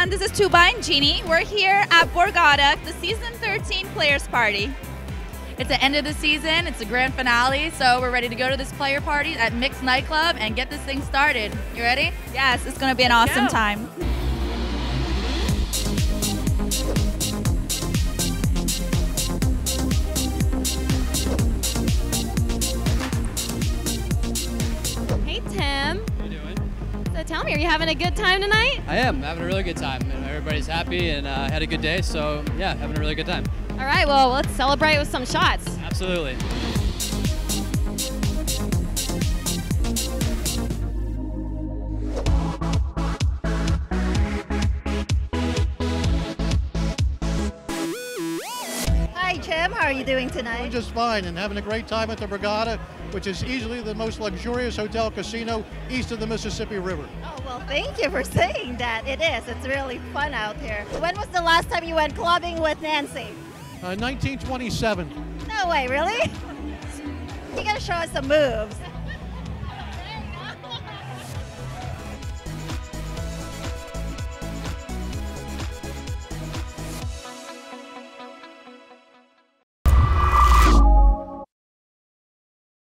everyone. This is Tugba and Jeannie. We're here at Borgata, the season 13 players party. It's the end of the season, it's the grand finale, so we're ready to go to this player party at Mixx Nightclub and get this thing started. You ready? Yes, it's going to be an awesome go. time. So tell me, are you having a good time tonight? I am having a really good time. and Everybody's happy and uh, had a good day, so yeah, having a really good time. All right, well, let's celebrate with some shots. Absolutely. Jim. How are you doing tonight? Doing just fine and having a great time at the Borgata, which is easily the most luxurious hotel casino east of the Mississippi River. Oh, well, thank you for saying that. It is. It's really fun out here. When was the last time you went clubbing with Nancy? Uh, 1927. No way, really? You gotta show us some moves.